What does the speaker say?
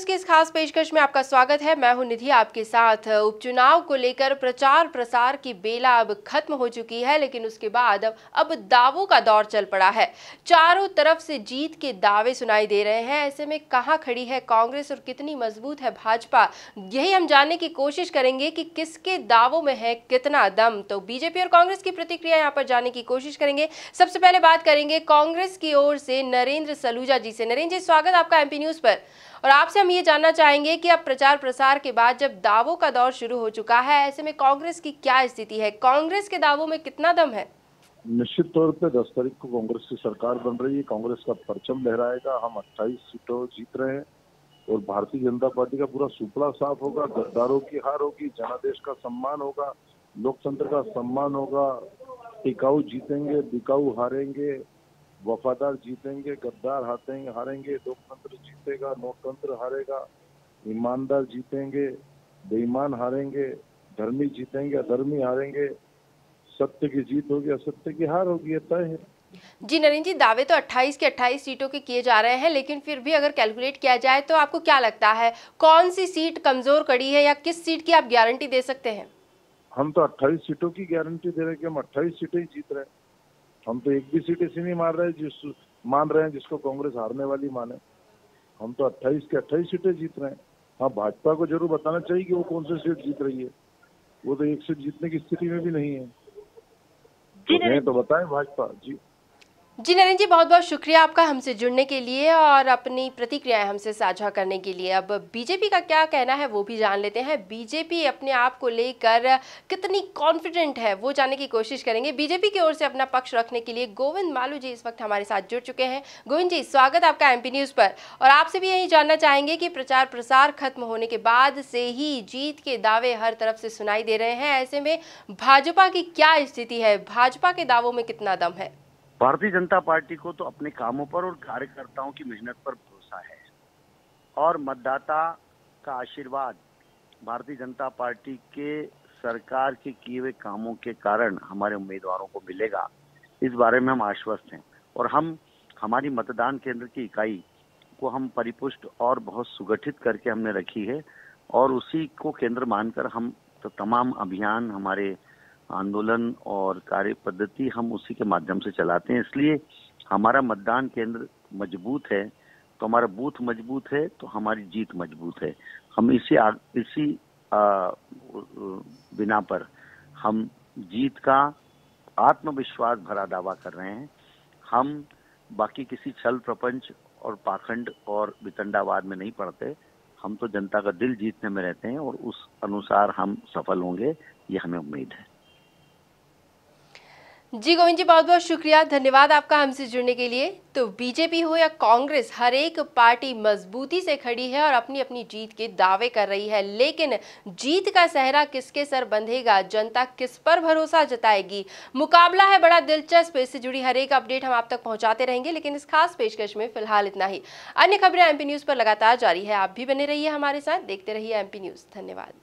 खास पेशकश में आपका स्वागत है। मैं हूँ निधि, आपके साथ। उपचुनाव को लेकर प्रचार प्रसार की बेला अब खत्म हो चुकी है, लेकिन उसके बाद अब दावों का दौर चल पड़ा है। चारों तरफ़ से जीत के दावे सुनाई दे रहे हैं। ऐसे में कहाँ खड़ी है कांग्रेस और कितनी मज़बूत है भाजपा? यही हम जानने की कोशिश करेंगे कि किसके दावों में है कितना दम। तो बीजेपी और कांग्रेस की प्रतिक्रिया यहाँ पर जानने की कोशिश करेंगे। सबसे पहले बात करेंगे कांग्रेस की ओर से नरेंद्र सलूजा जी से। नरेंद्र जी, स्वागत आपका एमपी न्यूज़ पर। और आपसे हम ये जानना चाहेंगे कि अब प्रचार प्रसार के बाद जब दावों का दौर शुरू हो चुका है, ऐसे में कांग्रेस की क्या स्थिति है? कांग्रेस के दावों में कितना दम है? निश्चित तौर पे 10 तारीख को कांग्रेस की सरकार बन रही है। कांग्रेस का परचम लहराएगा, हम 28 सीटों जीत रहे हैं और भारतीय जनता पार्टी का पूरा सुपड़ा साफ़ होगा, गद्दारों की हार होगी, जनादेश का सम्मान होगा, लोकतंत्र का सम्मान होगा। टिकाऊ जीतेंगे बिकाऊ हारेंगे वफादार जीतेंगे गद्दार हारेंगे हारेंगे लोकतंत्र जीतेगा नोटतंत्र हारेगा ईमानदार जीतेंगे बेईमान हारेंगे धर्मी जीतेंगे अधर्मी हारेंगे सत्य की जीत होगी असत्य की हार होगी तय है। जी नरेंद्र जी दावे तो 28 के 28 सीटों के किए जा रहे हैं लेकिन फिर भी अगर कैलकुलेट किया जाए तो आपको क्या लगता है कौन सी सीट कमज़ोर कड़ी है या किस सीट की आप गारंटी दे सकते हैं? हम तो 28 सीटों की गारंटी दे रहे हैं कि हम 28 सीटें ही जीत रहे हैं। हम तो एक भी सीट ऐसी नहीं मार रहे जिस मान रहे हैं जिसको कांग्रेस हारने वाली माने। हम तो 28 के 28 सीटें जीत रहे हैं। हाँ भाजपा को ज़रूर बताना चाहिए कि वो कौन सी सीट जीत रही है। वो तो एक सीट जीतने की स्थिति में भी नहीं है। तो, तो बताएँ भाजपा। जी। जी नरेंद्र जी, बहुत बहुत शुक्रिया आपका हमसे जुड़ने के लिए और अपनी प्रतिक्रियाएँ हमसे साझा करने के लिए। अब बीजेपी का क्या कहना है वो भी जान लेते हैं। बीजेपी अपने आप को लेकर कितनी कॉन्फिडेंट है वो जानने की कोशिश करेंगे। बीजेपी की ओर से अपना पक्ष रखने के लिए गोविंद मालू जी इस वक्त हमारे साथ जुड़ चुके हैं। गोविंद जी, स्वागत आपका एमपी न्यूज़ पर। और आपसे भी यही जानना चाहेंगे कि प्रचार प्रसार खत्म होने के बाद से ही जीत के दावे हर तरफ़ से सुनाई दे रहे हैं। ऐसे में भाजपा की क्या स्थिति है? भाजपा के दावों में कितना दम है? भारतीय जनता पार्टी को तो अपने कामों पर और कार्यकर्ताओं की मेहनत पर भरोसा है। और मतदाता का आशीर्वाद भारतीय जनता पार्टी के सरकार के किए हुए कामों के कारण हमारे उम्मीदवारों को मिलेगा, इस बारे में हम आश्वस्त हैं। और हम, हमारी मतदान केंद्र की इकाई को हम परिपुष्ट और बहुत सुगठित करके हमने रखी है, और उसी को केंद्र मानकर हम तो तमाम अभियान हमारे आंदोलन और कार्य पद्धति हम उसी के माध्यम से चलाते हैं। इसलिए हमारा मतदान केंद्र मज़बूत है तो हमारा बूथ मज़बूत है तो हमारी जीत मज़बूत है। हम इसी आ, इसी आ, बिना पर हम जीत का आत्मविश्वास भरा दावा कर रहे हैं। हम बाकी किसी छल प्रपंच और पाखंड और वितंडावाद में नहीं पड़ते। हम तो जनता का दिल जीतने में रहते हैं और उस अनुसार हम सफल होंगे ये हमें उम्मीद है। जी गोविंद जी, बहुत बहुत शुक्रिया। धन्यवाद आपका हमसे जुड़ने के लिए। तो बीजेपी हो या कांग्रेस, हर एक पार्टी मजबूती से खड़ी है और अपनी अपनी जीत के दावे कर रही है। लेकिन जीत का सहरा किसके सर बंधेगा? जनता किस पर भरोसा जताएगी? मुकाबला है बड़ा दिलचस्प। इससे जुड़ी हर एक अपडेट हम आप तक पहुंचाते रहेंगे, लेकिन इस खास पेशकश में फ़िलहाल इतना ही। अन्य खबरें एमपी न्यूज़ पर लगातार जारी है। आप भी बने रहिए हमारे साथ। देखते रहिए एमपी न्यूज़। धन्यवाद।